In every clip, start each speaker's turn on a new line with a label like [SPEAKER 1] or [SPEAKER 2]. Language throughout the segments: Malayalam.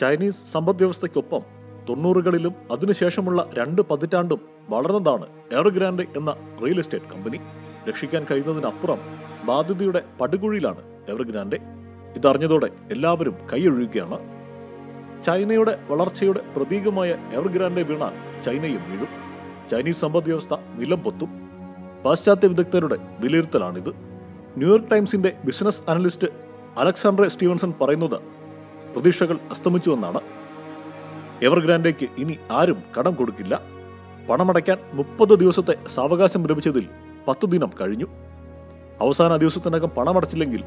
[SPEAKER 1] ചൈനീസ് സമ്പദ് വ്യവസ്ഥയ്ക്കൊപ്പം തൊണ്ണൂറുകളിലും അതിനുശേഷമുള്ള രണ്ട് പതിറ്റാണ്ടും വളർന്നതാണ് എയർഗ്രാൻഡ് എന്ന റിയൽ എസ്റ്റേറ്റ് കമ്പനി. രക്ഷിക്കാൻ കഴിയുന്നതിനപ്പുറം ബാധ്യതയുടെ പടുകുഴിയിലാണ് എവർഗ്രാൻഡ് ഇതറിഞ്ഞതോടെ എല്ലാവരും കൈയൊഴിയുകയാണ്. ചൈനയുടെ വളർച്ചയുടെ പ്രതീകമായ എവർഗ്രാൻഡ് വീണാൽ ചൈനയും വീഴും. ചൈനീസ് സമ്പദ് വ്യവസ്ഥ നിലം പൊത്തും. പാശ്ചാത്യ വിദഗ്ധരുടെ വിലയിരുത്തലാണിത്. ന്യൂയോർക്ക് ടൈംസിന്റെ ബിസിനസ് അനലിസ്റ്റ് അലക്സാണ്ടർ സ്റ്റീവൻസൺ പറയുന്നത് പ്രതീക്ഷകൾ അസ്തമിച്ചുവെന്നാണ്. എവർഗ്രാൻഡേക്ക് ഇനി ആരും കടം കൊടുക്കില്ല. പണമടയ്ക്കാൻ മുപ്പത് ദിവസത്തെ സാവകാശം ലഭിച്ചതിൽ പത്ത് ദിനം കഴിഞ്ഞു. അവസാന ദിവസത്തിനകം പണമടച്ചില്ലെങ്കിൽ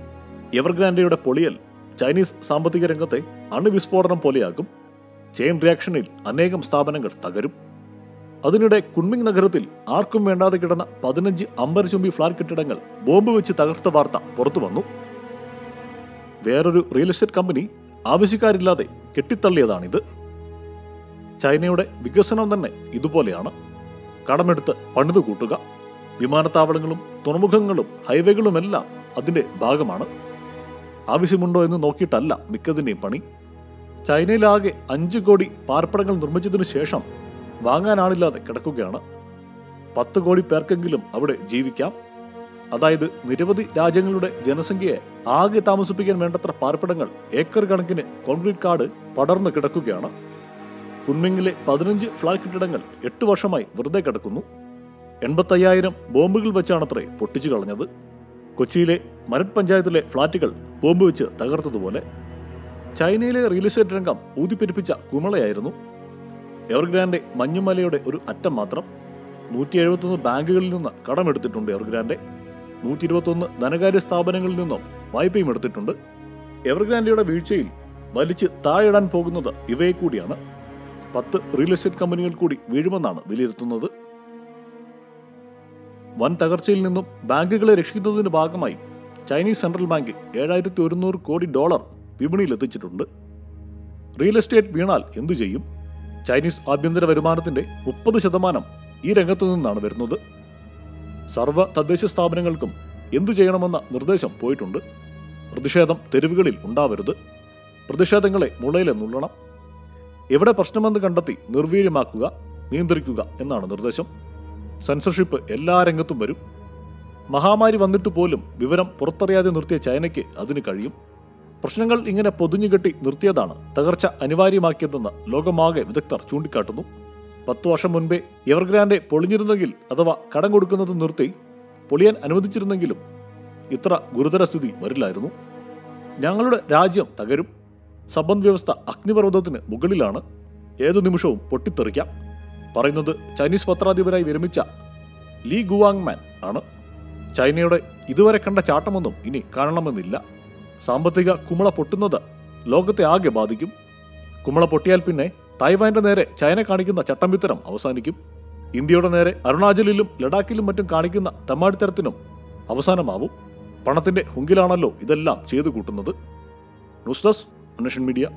[SPEAKER 1] എവർഗ്രാൻഡയുടെ പൊളിയൽ ചൈനീസ് സാമ്പത്തിക രംഗത്തെ അണുവിസ്ഫോടനം പോലെയാകും. ചെയിൻ റിയാക്ഷനിൽ അനേകം സ്ഥാപനങ്ങൾ തകരും. അതിനിടെ കുൺമിങ് നഗരത്തിൽ ആർക്കും വേണ്ടാതെ കിടന്ന പതിനഞ്ച് അമ്പരചുംബി ഫ്ളാറ്റ് കെട്ടിടങ്ങൾ ബോംബ് വെച്ച് തകർത്ത വാർത്ത പുറത്തു വന്നു വേറൊരു റിയൽ എസ്റ്റേറ്റ് കമ്പനി ആവശ്യക്കാരില്ലാതെ കെട്ടിത്തള്ളിയതാണിത്. ചൈനയുടെ വികസനം തന്നെ ഇതുപോലെയാണ്. കടമെടുത്ത് പണിതു കൂട്ടുക വിമാനത്താവളങ്ങളും തുറമുഖങ്ങളും ഹൈവേകളുമെല്ലാം അതിന്റെ ഭാഗമാണ്. ആവശ്യമുണ്ടോ എന്ന് നോക്കിയിട്ടല്ല മിക്കതിന്റെയും പണി. ചൈനയിലാകെ അഞ്ച് കോടി പാർപ്പിടങ്ങൾ നിർമ്മിച്ചതിനു ശേഷം വാങ്ങാനാളില്ലാതെ കിടക്കുകയാണ്. പത്ത് കോടി പേർക്കെങ്കിലും അവിടെ ജീവിക്കാം. അതായത് നിരവധി രാജ്യങ്ങളുടെ ജനസംഖ്യയെ ആകെ താമസിപ്പിക്കാൻ വേണ്ടത്ര പാർപ്പിടങ്ങൾ ഏക്കർ കണക്കിന് കോൺക്രീറ്റ് കാട് പടർന്നു കിടക്കുകയാണ്. കുൻമിങ്ങിലെ പതിനഞ്ച് ഫ്ലാറ്റ് കെട്ടിടങ്ങൾ എട്ട് വർഷമായി വെറുതെ കിടക്കുന്നു. എൺപത്തയ്യായിരം ബോംബുകൾ വെച്ചാണത്രേ പൊട്ടിച്ചു കളഞ്ഞത്. കൊച്ചിയിലെ മരട് പഞ്ചായത്തിലെ ഫ്ളാറ്റുകൾ ബോംബ് വെച്ച് തകർത്തതുപോലെ. ചൈനയിലെ റിയൽ എസ്റ്റേറ്റ് രംഗം ഊതിപ്പെരിപ്പിച്ച കുമളയായിരുന്നു. എവർഗ്രാൻഡ് മഞ്ഞുമലയുടെ ഒരു അറ്റം മാത്രം. നൂറ്റി എഴുപത്തൊന്ന് ബാങ്കുകളിൽ നിന്ന് കടമെടുത്തിട്ടുണ്ട് എവർഗ്രാൻഡ്. നൂറ്റി ഇരുപത്തൊന്ന് ധനകാര്യ സ്ഥാപനങ്ങളിൽ നിന്നും വായ്പയും എടുത്തിട്ടുണ്ട്. എവർഗ്രാൻഡിയുടെ വീഴ്ചയിൽ വലിച്ച് താഴെയിടാൻ പോകുന്നത് ഇവയെ കൂടിയാണ്. പത്ത് റിയൽ എസ്റ്റേറ്റ് കമ്പനികൾ കൂടി വീഴുമെന്നാണ് വിലയിരുത്തുന്നത്. വൻ തകർച്ചയിൽ നിന്നും ബാങ്കുകളെ രക്ഷിക്കുന്നതിന്റെ ഭാഗമായി ചൈനീസ് സെൻട്രൽ ബാങ്ക് ഏഴായിരത്തി ഒരുന്നൂറ് കോടി ഡോളർ വിപണിയിൽ എത്തിച്ചിട്ടുണ്ട് റിയൽ എസ്റ്റേറ്റ് വീണാൽ എന്തു ചെയ്യും? ചൈനീസ് ആഭ്യന്തര വരുമാനത്തിന്റെ മുപ്പത് ശതമാനം ഈ രംഗത്തു നിന്നാണ് വരുന്നത്. സർവ തദ്ദേശ സ്ഥാപനങ്ങൾക്കും എന്തു ചെയ്യണമെന്ന നിർദ്ദേശം പോയിട്ടുണ്ട്. പ്രതിഷേധം തെരുവുകളിൽ ഉണ്ടാവരുത്. പ്രതിഷേധങ്ങളെ മുളയിലെ നുള്ളണം. എവിടെ പ്രശ്നമെന്ന് കണ്ടെത്തി നിർവീര്യമാക്കുക നിയന്ത്രിക്കുക എന്നാണ് നിർദ്ദേശം. സെൻസർഷിപ്പ് എല്ലാ രംഗത്തും വരും. മഹാമാരി വന്നിട്ട് പോലും വിവരം പുറത്തറിയാതെ നിർത്തിയ ചൈനയ്ക്ക് അതിന് കഴിയും. പ്രശ്നങ്ങൾ ഇങ്ങനെ പൊതിഞ്ഞുകെട്ടി നിർത്തിയതാണ് തകർച്ച അനിവാര്യമാക്കിയതെന്ന് ലോകമാകെ വിദഗ്ധർ ചൂണ്ടിക്കാട്ടുന്നു. പത്തു വർഷം മുൻപേ എവർഗ്രാൻഡ് പൊളിഞ്ഞിരുന്നെങ്കിൽ അഥവാ കടം കൊടുക്കുന്നത് നിർത്തി പൊളിയാൻ അനുവദിച്ചിരുന്നെങ്കിലും ഇത്ര ഗുരുതര സ്ഥിതി വരില്ലായിരുന്നു. ഞങ്ങളുടെ രാജ്യം തകരും. സമ്പദ് വ്യവസ്ഥ അഗ്നിപർവതത്തിന് മുകളിലാണ്. ഏതു നിമിഷവും പൊട്ടിത്തെറിക്കാം. പറയുന്നത് ചൈനീസ് പത്രാധിപരായി വിരമിച്ച ലീ ഗുവാങ് മാൻ ആണ്. ചൈനയുടെ ഇതുവരെ കണ്ട ചാട്ടമൊന്നും ഇനി കാണണമെന്നില്ല. സാമ്പത്തിക കുമള പൊട്ടുന്നത് ലോകത്തെ ആകെ ബാധിക്കും. കുമള പൊട്ടിയാൽ പിന്നെ തായ്വാന്റെ നേരെ ചൈന കാണിക്കുന്ന ചട്ടമ്പിത്തരം അവസാനിക്കും. ഇന്ത്യയുടെ നേരെ അരുണാചലിലും ലഡാക്കിലും മറ്റും കാണിക്കുന്ന തെമ്മാടിത്തരത്തിനും അവസാനമാവും. പണത്തിന്റെ ഹുങ്കിലാണല്ലോ ഇതെല്ലാം ചെയ്തു കൂട്ടുന്നത്. News desk Anweshan media.